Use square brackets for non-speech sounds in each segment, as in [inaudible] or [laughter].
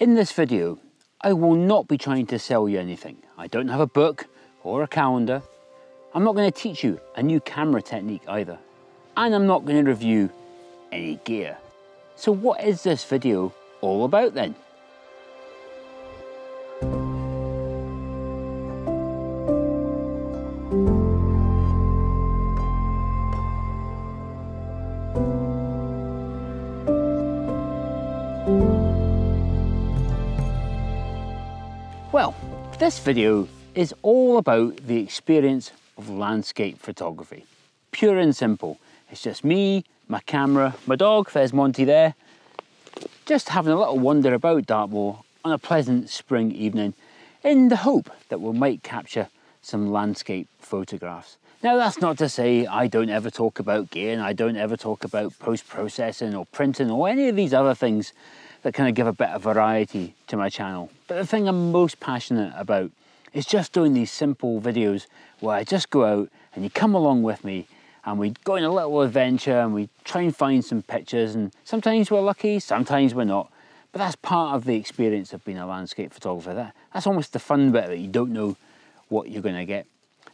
In this video, I will not be trying to sell you anything. I don't have a book or a calendar. I'm not going to teach you a new camera technique either. And I'm not going to review any gear. So what is this video all about then? Well, this video is all about the experience of landscape photography. Pure and simple. It's just me, my camera, my dog, there's Monty there, just having a little wander about Dartmoor on a pleasant spring evening in the hope that we might capture some landscape photographs. Now that's not to say I don't ever talk about gear and I don't ever talk about post-processing or printing or any of these other things that kind of give a bit of variety to my channel. But the thing I'm most passionate about is just doing these simple videos where I just go out and you come along with me and we go on a little adventure and we try and find some pictures and sometimes we're lucky, sometimes we're not. But that's part of the experience of being a landscape photographer. That, that's almost the fun bit that you don't know what you're going to get.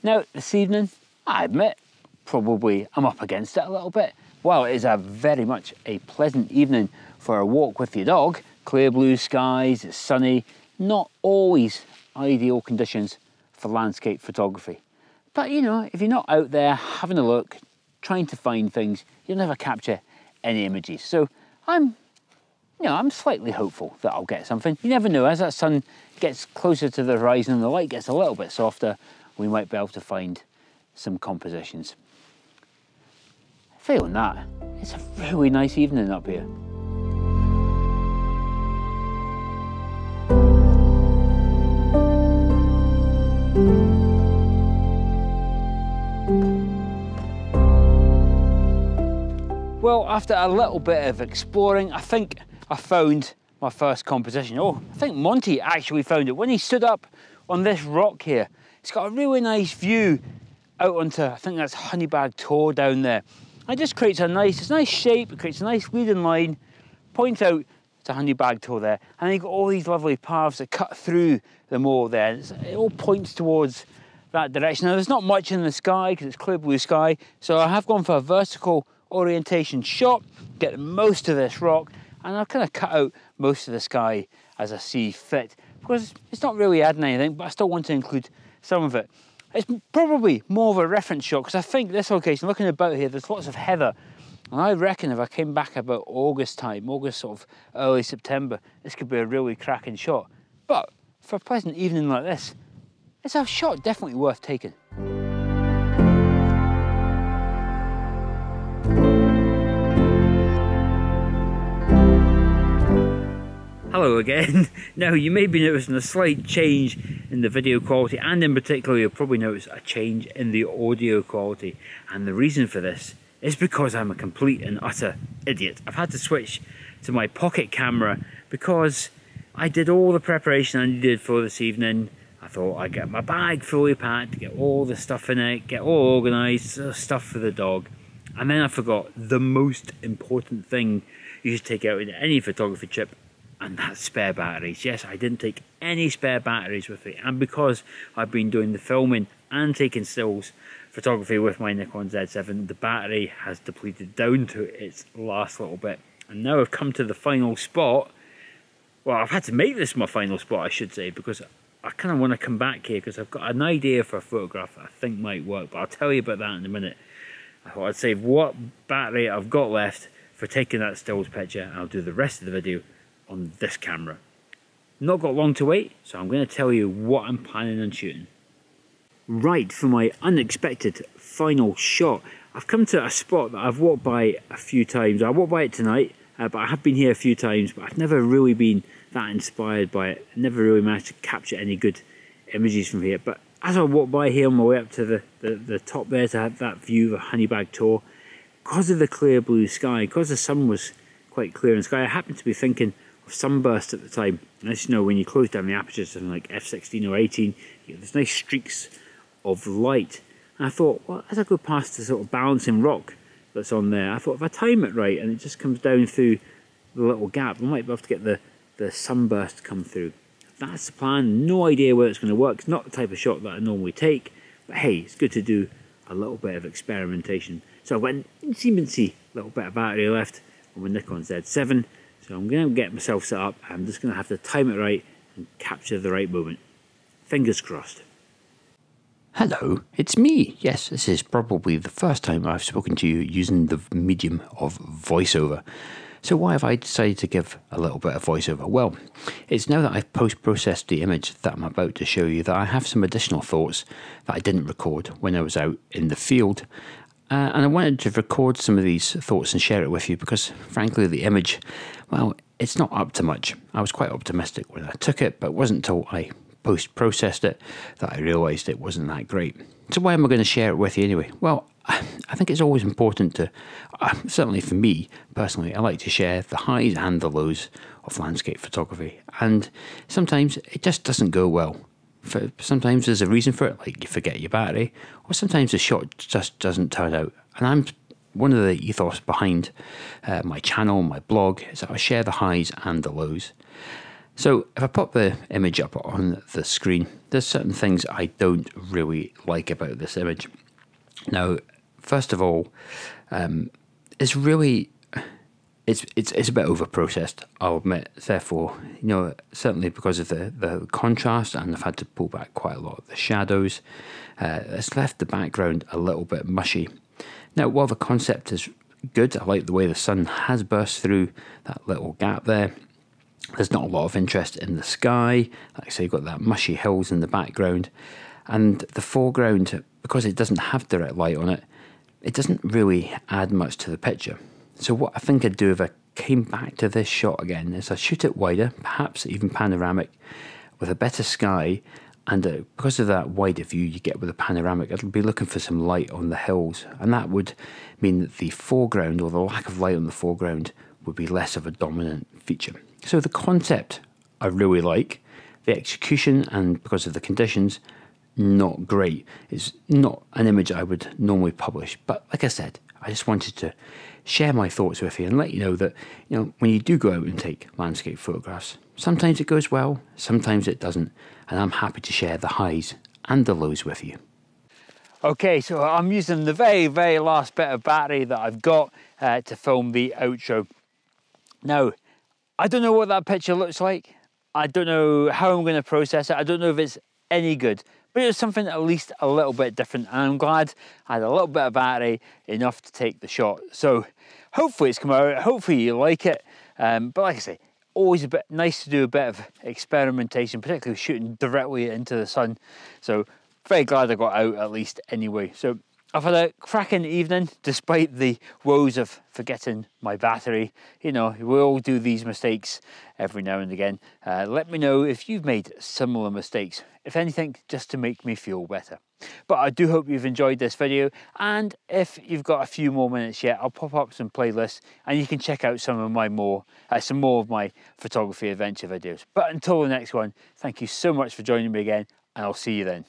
Now, this evening, I admit, probably I'm up against it a little bit. Well, it is a very much a pleasant evening for a walk with your dog. Clear blue skies, it's sunny, not always ideal conditions for landscape photography. But you know, if you're not out there having a look, trying to find things, you'll never capture any images. So I'm, you know, I'm slightly hopeful that I'll get something. You never know, as that sun gets closer to the horizon and the light gets a little bit softer, we might be able to find some compositions. Failing that, it's a really nice evening up here. Well, after a little bit of exploring, I think I found my first composition. Oh, I think Monty actually found it. When he stood up on this rock here, it's got a really nice view out onto, I think that's Honeybag Tor down there. It just creates a nice, it's a nice shape, it creates a nice leading line, points out to Honeybag Tor there, and then you've got all these lovely paths that cut through the moor there. it all points towards that direction. Now, there's not much in the sky because it's clear blue sky, so I have gone for a vertical orientation shot, get most of this rock, and I'll kind of cut out most of the sky as I see fit because it's not really adding anything, but I still want to include some of it. It's probably more of a reference shot because I think this location, looking about here, there's lots of heather. And I reckon if I came back about August time, August sort of early September, this could be a really cracking shot. But for a pleasant evening like this, it's a shot definitely worth taking. Hello again. [laughs] Now you may be noticing a slight change in the video quality and in particular you'll probably notice a change in the audio quality and the reason for this is because I'm a complete and utter idiot. I've had to switch to my pocket camera because I did all the preparation I needed for this evening. I thought I'd get my bag fully packed, get all the stuff in it, get all organised, uh, stuff for the dog. And then I forgot the most important thing you should take out in any photography trip and that's spare batteries. Yes, I didn't take any spare batteries with me, and because I've been doing the filming and taking stills photography with my Nikon Z7, the battery has depleted down to its last little bit. And now I've come to the final spot. Well, I've had to make this my final spot, I should say, because I kind of want to come back here because I've got an idea for a photograph that I think might work, but I'll tell you about that in a minute. I thought I'd save what battery I've got left for taking that stills picture, I'll do the rest of the video on this camera. Not got long to wait, so I'm going to tell you what I'm planning on shooting. Right, for my unexpected final shot, I've come to a spot that I've walked by a few times. I walked by it tonight, uh, but I have been here a few times, but I've never really been that inspired by it. never really managed to capture any good images from here. But as I walked by here on my way up to the, the, the top there to have that view of Honeybag Tor, because of the clear blue sky, because the sun was quite clear in the sky, I happened to be thinking sunburst at the time. And as you know, when you close down the apertures something like f16 or 18, you get these nice streaks of light. And I thought, well, as I go past the sort of balancing rock that's on there, I thought if I time it right and it just comes down through the little gap, I might be able to get the, the sunburst come through. That's the plan. No idea whether it's going to work. It's not the type of shot that I normally take, but hey, it's good to do a little bit of experimentation. So I've got an incy little bit of battery left on my Nikon Z7. So I'm going to get myself set up. I'm just going to have to time it right and capture the right moment. Fingers crossed. Hello, it's me. Yes, this is probably the first time I've spoken to you using the medium of voiceover. So, why have I decided to give a little bit of voiceover? Well, it's now that I've post processed the image that I'm about to show you that I have some additional thoughts that I didn't record when I was out in the field. Uh, and I wanted to record some of these thoughts and share it with you because, frankly, the image, well, it's not up to much. I was quite optimistic when I took it, but it wasn't until I post processed it that I realised it wasn't that great. So, why am I going to share it with you anyway? Well, [sighs] I think it's always important to, uh, certainly for me personally, I like to share the highs and the lows of landscape photography. And sometimes it just doesn't go well. For, sometimes there's a reason for it, like you forget your battery, or sometimes the shot just doesn't turn out. And I'm one of the ethos behind uh, my channel, my blog, is that I share the highs and the lows. So if I pop the image up on the screen, there's certain things I don't really like about this image. Now, first of all, um, it's really it's it's it's a bit over processed. I'll admit. Therefore, you know, certainly because of the the contrast, and I've had to pull back quite a lot of the shadows. Uh, it's left the background a little bit mushy. Now, while the concept is good, I like the way the sun has burst through that little gap there. There's not a lot of interest in the sky. Like I say, you've got that mushy hills in the background, and the foreground because it doesn't have direct light on it it doesn't really add much to the picture. So what I think I'd do if I came back to this shot again is I'd shoot it wider, perhaps even panoramic, with a better sky, and uh, because of that wider view you get with a panoramic, it'll be looking for some light on the hills, and that would mean that the foreground or the lack of light on the foreground would be less of a dominant feature. So the concept I really like, the execution, and because of the conditions, not great. It's not an image I would normally publish, but like I said, I just wanted to share my thoughts with you and let you know that you know when you do go out and take landscape photographs, sometimes it goes well, sometimes it doesn't, and I'm happy to share the highs and the lows with you. Okay, so I'm using the very, very last bit of battery that I've got uh, to film the outro. Now, I don't know what that picture looks like. I don't know how I'm going to process it. I don't know if it's any good but it was something at least a little bit different and I'm glad I had a little bit of battery enough to take the shot. So hopefully it's come out, hopefully you like it. Um, but like I say, always a bit nice to do a bit of experimentation, particularly shooting directly into the sun. So very glad I got out at least anyway. So I've had a cracking evening despite the woes of forgetting my battery. You know, we all do these mistakes every now and again. Uh, let me know if you've made similar mistakes, if anything, just to make me feel better. But I do hope you've enjoyed this video and if you've got a few more minutes yet, I'll pop up some playlists and you can check out some of my more, uh, some more of my photography adventure videos. But until the next one, thank you so much for joining me again and I'll see you then.